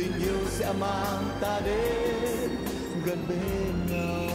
tình yêu sẽ mang ta đến gần bên nhau.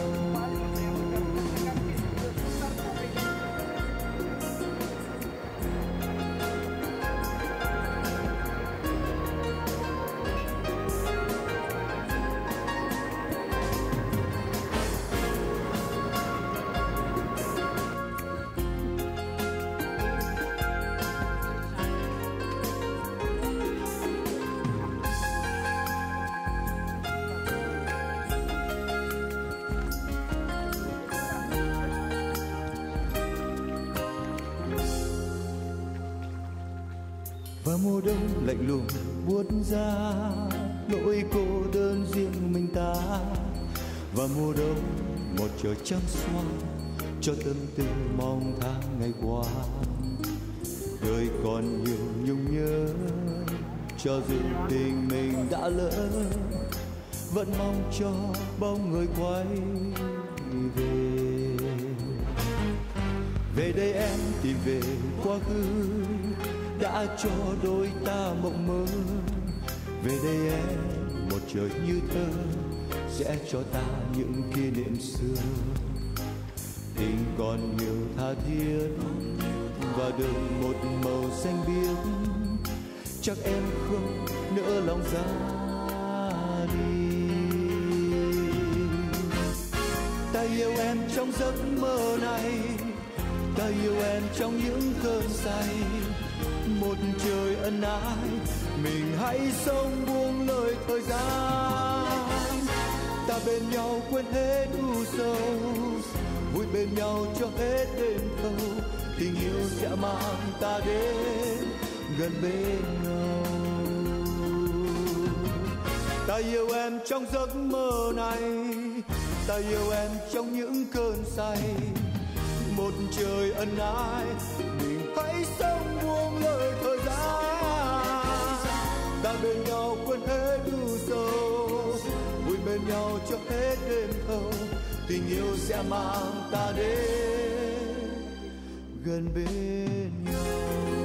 Và mùa đông lạnh lùng buốt ra. Nỗi cô đơn riêng mình ta. Và mùa đông, một trời trắng xóa cho tâm tư mong tháng ngày qua. Đời còn nhiều nhung nhớ cho dù tình mình đã lỡ. Vẫn mong cho bóng người quay về. Về đây em tìm về quá khứ đã cho đôi ta mộng mơ. Về đây em, một trời như thơ, sẽ cho ta những kỷ niệm xưa. Tình còn nhiều tha thiết và đường một màu xanh biếc. Chắc em không nỡ lòng ra đi. Ta yêu em trong giấc mơ này ta yêu em trong những cơn say. Một trời ân ái, mình hãy sống buông lời thời gian. Ta bên nhau quên hết u sầu, vui bên nhau cho hết đêm thâu. Tình yêu sẽ mang ta đến gần bên nhau. Ta yêu em trong giấc mơ này. Ta yêu em trong những cơn say trời ân ái, mình hãy sống buông lời thời gian ta bên nhau quên hết u sầu, vui bên nhau cho hết đêm thâu tình yêu sẽ mang ta đến gần bên nhau.